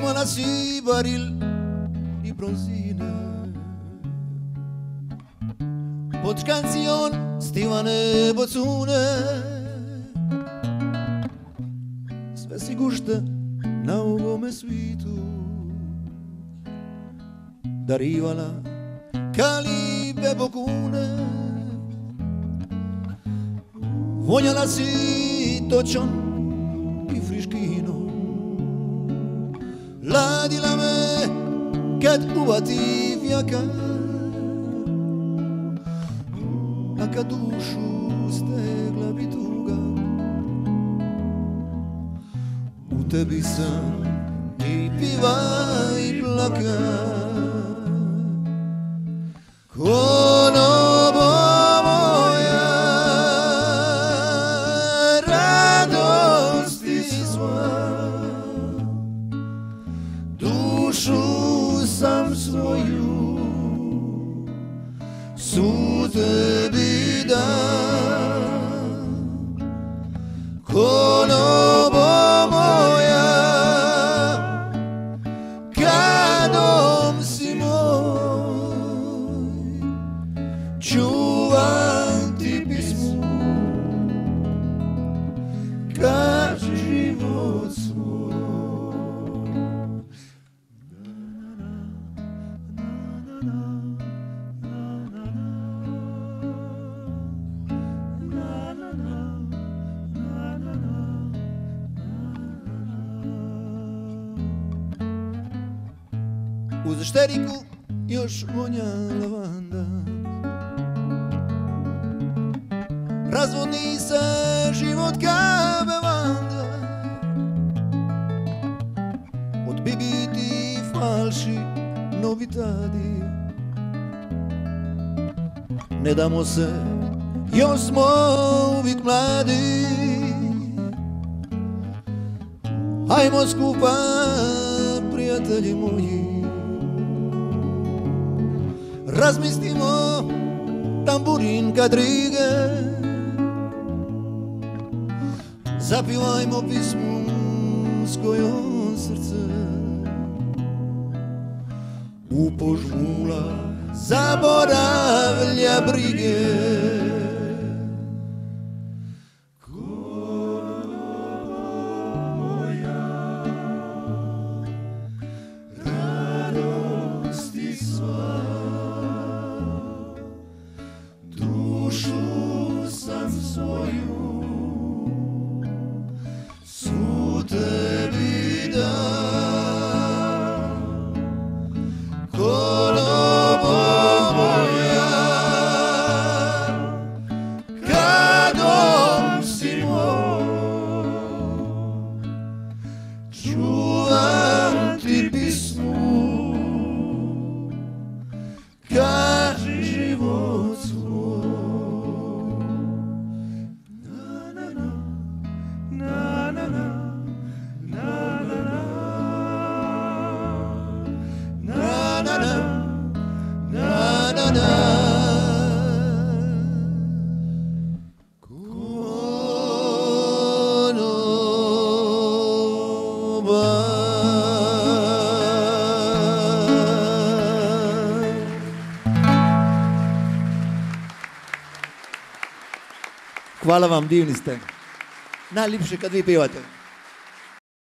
Imănați și baril din bronzină Poți canțion, stima nebățună Sve si guștă, n-au gome suitu Dar ivala, calibe bocună Voglio la sito cion la di la me ket ou ati la kadušu stegla bi tuga u tebi i piva i plaka свою суд біда, коноба моя, кадом си мой, чувам ти писмо, кадом Uz šteriku još vonja lavanda. Razvodni se život ka bevanda Od bibiti falši novitadi Ne damo se, još smo uvijek mladi. Hajmo skupa, prijatelji moji Razmislimo tamburin kadrige. Zapivajmo pismu s kojom srce Upožmula zaboravlja brige Good. Хвала вам, дивни сте. Најлипше кад ви певате.